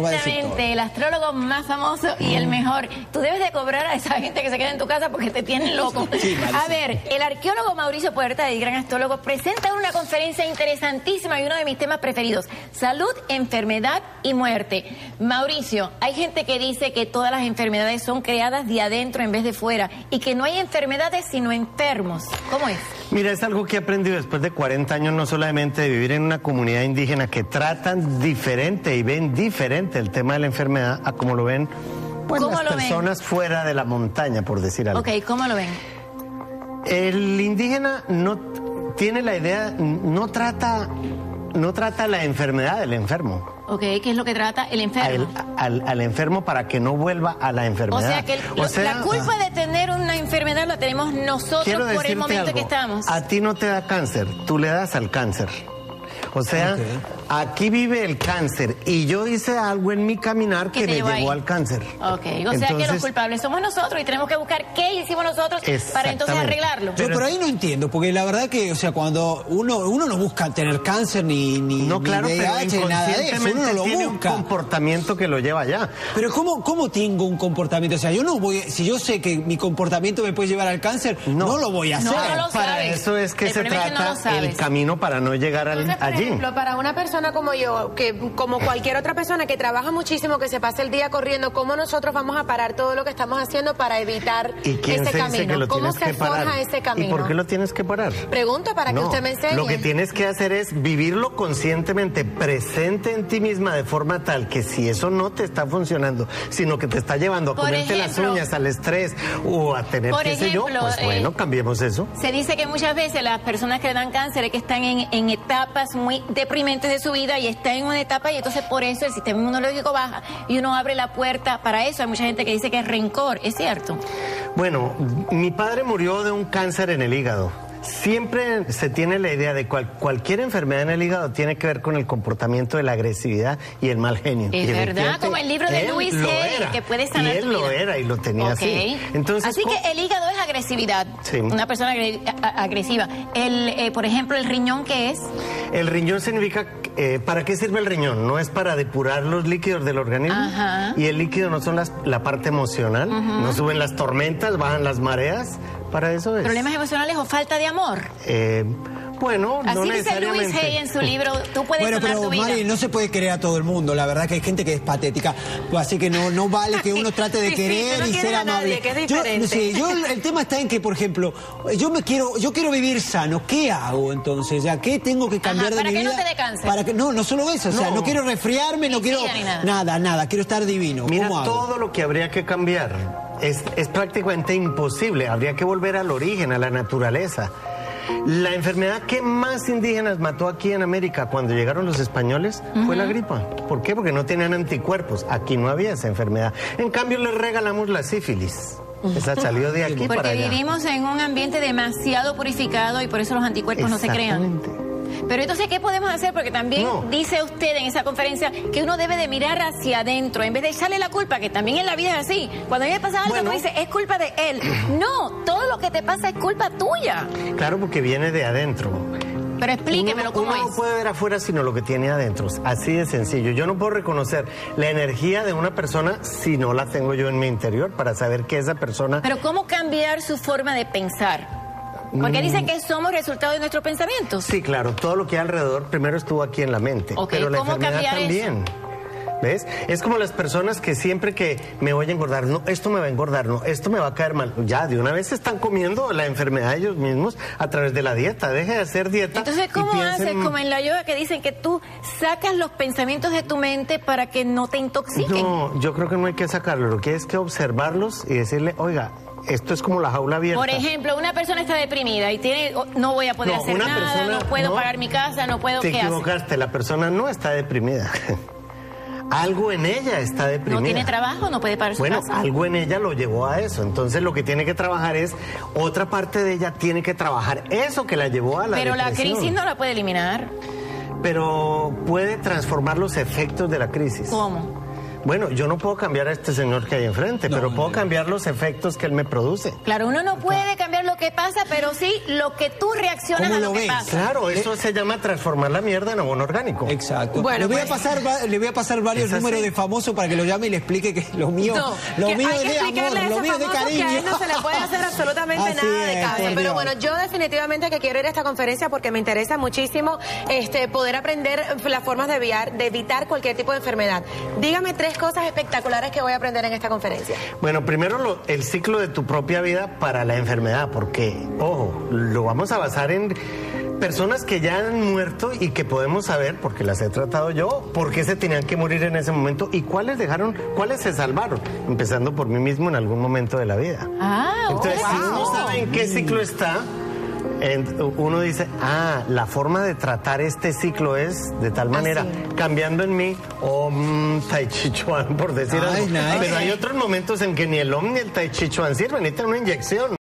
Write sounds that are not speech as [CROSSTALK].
nos va a decir todo. Exactamente, el astrólogo más famoso y el mejor. Tú debes de cobrar a esa gente que se queda en tu casa porque te tienen loco. Sí, a ver, el arqueólogo Mauricio Puerta, el gran astrólogo, presenta una conferencia interesantísima y uno de mis temas preferidos, salud, enfermedad y muerte. Mauricio, hay gente que dice que todas las enfermedades son creadas de adentro en vez de fuera y que no hay enfermedades sino enfermos. ¿Cómo es? Mira, es algo que he aprendido después de 40 años, no solamente de vivir en una comunidad indígena que tratan diferente y ven diferente el tema de la enfermedad a como lo ven pues, ¿Cómo las lo ven? personas fuera de la montaña, por decir algo. Ok, ¿cómo lo ven? El indígena no tiene la idea, no trata, no trata la enfermedad del enfermo. Ok, ¿qué es lo que trata? El enfermo. al- al enfermo para que no vuelva a la O enfermedad. sea que el- O sea, la culpa de tener una enfermedad la tenemos nosotros por el momento algo. que estamos. A ti no te da cáncer, tú le das al cáncer. O sea. Aquí vive el cáncer y yo hice algo en mi caminar ¿Qué que me llevó ahí? al cáncer. Ok, o sea que los culpables somos nosotros y tenemos que buscar qué hicimos nosotros para entonces arreglarlo. Yo Pero- por ahí no entiendo, porque la verdad que, o sea, cuando uno uno no busca tener cáncer ni, ni, No, ni claro, pero nada de eso, uno lo tiene busca. un comportamiento que lo lleva allá. Pero ¿cómo, ¿cómo tengo un comportamiento? O sea, yo no voy, si yo sé que mi comportamiento me puede llevar al cáncer, no, lo voy a hacer. No, no lo Para sabes. eso es que El se problema es que no trata el camino para no llegar al- Entonces, por allí. ejemplo, para una persona como yo, que como cualquier otra persona que trabaja muchísimo, que se pasa el día corriendo, ¿cómo nosotros vamos a parar todo lo que estamos haciendo para evitar ¿Y quién ese se camino? dice que lo ¿Cómo se que parar? forja ese camino? ¿Y por qué lo tienes que parar? Pregunto para que No, usted me enseñe. Lo que tienes que hacer es vivirlo conscientemente, presente en ti misma de forma tal que si eso no te está funcionando, sino que te está llevando a Por comerte las ejemplo- uñas, al estrés o a tener Por qué sé yo, ejemplo, pues eh, bueno, cambiemos eso. Se dice que muchas veces las personas que dan cáncer es que están en, en etapas muy deprimentes de su vida y están en una etapa y entonces por eso el sistema inmunológico baja y uno abre la puerta para eso. Hay mucha gente que dice que es rencor, ¿es cierto? Bueno, mi padre murió de un cáncer en el hígado. Siempre se tiene la idea de cual- cualquier enfermedad en el hígado tiene que ver con el comportamiento de la agresividad y el mal genio. Es verdad, como el libro de Luis Hay, que puede sanar Y él tu lo vida. era y lo tenía así. Entonces, así ¿cómo- que el hígado es agresividad, Sí. una persona agresiva. El, eh, por ejemplo, el riñón, ¿qué es? El riñón significa, eh, ¿para qué sirve el riñón? No es para depurar los líquidos del organismo. Ajá. Y el líquido no son las, la parte emocional. No suben las tormentas, bajan las mareas. Para eso es. ¿Problemas emocionales o falta de amor? Eh, bueno, no Así dice Luis necesariamente. Hay en su libro, tú puedes Bueno, pero tu vida. Mari, no se puede querer a todo el mundo. La verdad que hay gente que es patética. Así que no, no vale que uno [LAUGHS] trate de Sí, querer no y ser a nadie, amable. que es yo, diferente. sí, yo el tema está en que, por ejemplo, yo me quiero, yo quiero vivir sano. ¿Qué hago entonces? ¿Ya qué tengo que cambiar para de mi que no vida? te dé cáncer. Para que no, no solo eso. O sea, No. no quiero resfriarme, no Ni quiero sida ni nada. nada, nada. Quiero estar divino. Mira, ¿Cómo hago? todo lo que habría que cambiar es, es prácticamente imposible. Habría que volver al origen, a la naturaleza. La enfermedad que más indígenas mató aquí en América cuando llegaron los españoles fue la gripa. ¿Por qué? Porque no tenían anticuerpos. Aquí no había esa enfermedad. En cambio, les regalamos la sífilis. Esa salió de aquí para Porque allá. vivimos en un ambiente demasiado purificado y por eso los anticuerpos no se crean. Pero entonces, ¿qué podemos hacer? Porque también No. dice usted en esa conferencia que uno debe de mirar hacia adentro en vez de echarle la culpa, que también en la vida es así. Cuando a mí me pasa algo, Bueno. tú dices, es culpa de él. [CLEARS THROAT] No, todo lo que te pasa es culpa tuya. Claro, porque viene de adentro. Pero explíquemelo uno, cómo uno no es. puede ver afuera sino lo que tiene adentro. Así de sencillo. Yo no puedo reconocer la energía de una persona si no la tengo yo en mi interior para saber que esa persona... Pero ¿cómo cambiar su forma de pensar? Porque dicen que somos resultado de nuestros pensamientos. Mm. Sí, claro, todo lo que hay alrededor primero estuvo aquí en la mente, pero la ¿cómo enfermedad también. ¿Ves? Es como las personas que siempre que me voy a engordar, no, esto me va a engordar, no, esto me va a caer mal. Ya, de una vez están comiendo la enfermedad ellos mismos a través de la dieta. Deje de hacer dieta. Entonces, ¿cómo piensen- haces como en la yoga que dicen que tú sacas los pensamientos de tu mente para que no te intoxiquen? No, yo creo que no hay que sacarlo, lo que hay es que observarlos y decirle, oiga, esto es como la jaula abierta. Por ejemplo, una persona está deprimida y tiene, oh, no voy a poder No, hacer nada, persona- no puedo no. pagar mi casa, no puedo, Te ¿qué hace? equivocaste, la persona no está deprimida. [LAUGHS] algo en ella está deprimida. No tiene trabajo, no puede pagar su Bueno, casa. algo en ella lo llevó a eso. Entonces lo que tiene que trabajar es, otra parte de ella tiene que trabajar eso que la llevó a la Pero la crisis no la puede eliminar. Pero puede transformar los efectos de la crisis. ¿Cómo? Bueno, yo no puedo cambiar a este señor que hay enfrente, pero puedo cambiar los efectos que él me produce. Claro, uno no puede cambiar lo que pasa, pero sí lo que tú reaccionas ¿Cómo a lo, lo que ves? pasa. Claro, eso se llama transformar la mierda en abono orgánico. Exacto. Bueno, le, voy pues- a pasar, va- le voy a pasar varios números de famosos para que lo llame y le explique que lo mío, No, lo que mío hay es que de amor, lo mío es de famoso cariño. Que a él no se le puede hacer absolutamente [LAUGHS] Así nada de es, cambio. por Pero bueno, yo definitivamente que quiero ir a esta conferencia porque me interesa muchísimo este, poder aprender las formas de, de evitar cualquier tipo de enfermedad. Dígame tres cosas espectaculares que voy a aprender en esta conferencia. Bueno, primero lo- el ciclo de tu propia vida para la enfermedad, porque, ojo, lo vamos a basar en personas que ya han muerto y que podemos saber, porque las he tratado yo, por qué se tenían que morir en ese momento y cuáles dejaron, cuáles se salvaron, empezando por mí mismo en algún momento de la vida. Ah, Entonces, si uno sabe en qué ciclo está, uno dice, ah, la forma de tratar este ciclo es de tal manera, cambiando en mí, Om Tai Chi Chuan, por decir algo. nice. Pero hay otros momentos en que ni el Om ni el Tai Chi Chuan sirven, necesitan una inyección.